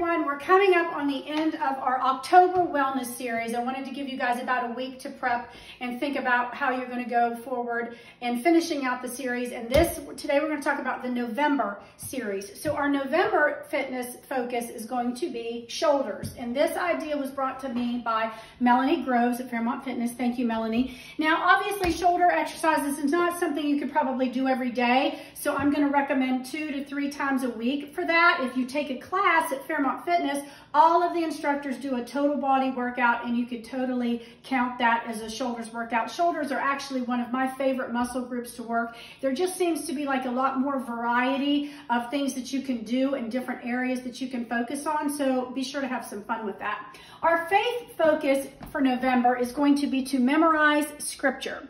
everyone. We're coming up on the end of our October Wellness Series. I wanted to give you guys about a week to prep and think about how you're going to go forward and finishing out the series. And this, today we're going to talk about the November series. So our November fitness focus is going to be shoulders. And this idea was brought to me by Melanie Groves at Fairmont Fitness. Thank you, Melanie. Now, obviously, shoulder exercises is not something you could probably do every day. So I'm going to recommend two to three times a week for that. If you take a class at Fairmont Fitness, all of the instructors do a total body workout and you could totally count that as a shoulders workout. Shoulders are actually one of my favorite muscle groups to work. There just seems to be like a lot more variety of things that you can do in different areas that you can focus on. So be sure to have some fun with that. Our faith focus for November is going to be to memorize scripture.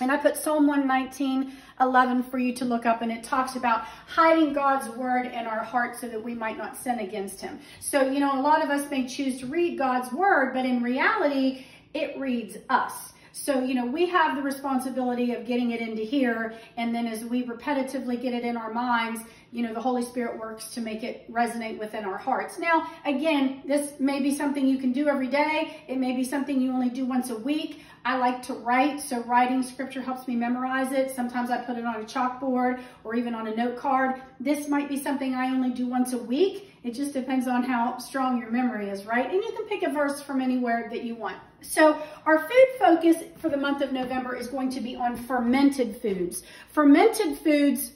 And I put Psalm 119, 11 for you to look up, and it talks about hiding God's word in our heart so that we might not sin against him. So, you know, a lot of us may choose to read God's word, but in reality, it reads us. So, you know, we have the responsibility of getting it into here. And then as we repetitively get it in our minds, you know, the Holy Spirit works to make it resonate within our hearts. Now, again, this may be something you can do every day. It may be something you only do once a week. I like to write, so writing scripture helps me memorize it. Sometimes I put it on a chalkboard or even on a note card. This might be something I only do once a week. It just depends on how strong your memory is, right? And you can pick a verse from anywhere that you want. So our food focus for the month of November is going to be on fermented foods. Fermented foods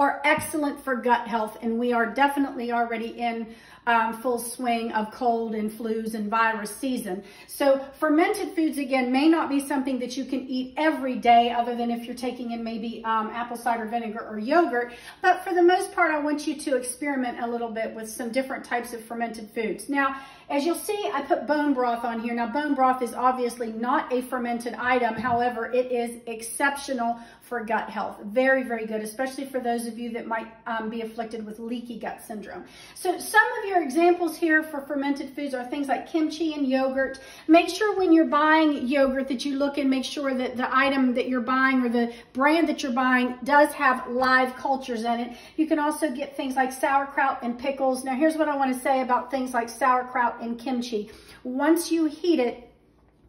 are excellent for gut health, and we are definitely already in um, full swing of cold and flus and virus season. So fermented foods, again, may not be something that you can eat every day other than if you're taking in maybe um, apple cider vinegar or yogurt. But for the most part, I want you to experiment a little bit with some different types of fermented foods. Now, as you'll see, I put bone broth on here. Now, bone broth is obviously not a fermented item. However, it is exceptional for gut health. Very, very good, especially for those of you that might um, be afflicted with leaky gut syndrome. So some of your examples here for fermented foods are things like kimchi and yogurt. Make sure when you're buying yogurt that you look and make sure that the item that you're buying or the brand that you're buying does have live cultures in it. You can also get things like sauerkraut and pickles. Now, here's what I want to say about things like sauerkraut and kimchi. Once you heat it,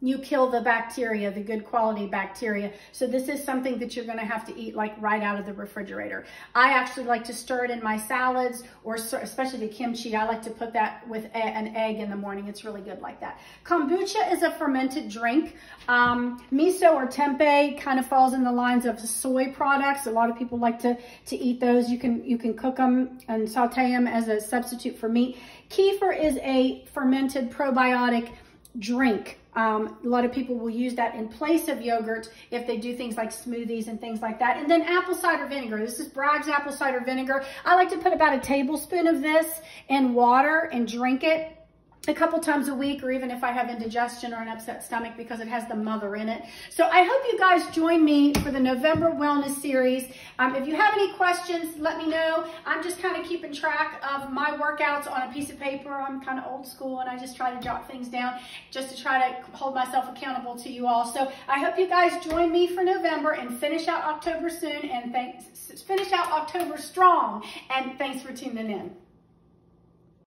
you kill the bacteria, the good quality bacteria. So this is something that you're gonna have to eat like right out of the refrigerator. I actually like to stir it in my salads or especially the kimchi. I like to put that with an egg in the morning. It's really good like that. Kombucha is a fermented drink. Um, miso or tempeh kind of falls in the lines of soy products. A lot of people like to, to eat those. You can, you can cook them and saute them as a substitute for meat. Kefir is a fermented probiotic drink. Um, a lot of people will use that in place of yogurt if they do things like smoothies and things like that. And then apple cider vinegar. This is Bragg's apple cider vinegar. I like to put about a tablespoon of this in water and drink it a couple times a week or even if I have indigestion or an upset stomach because it has the mother in it. So I hope you guys join me for the November Wellness Series. Um, if you have any questions, let me know. I'm just kind of keeping track of my workouts on a piece of paper. I'm kind of old school and I just try to jot things down just to try to hold myself accountable to you all. So I hope you guys join me for November and finish out October soon and thanks, finish out October strong. And thanks for tuning in.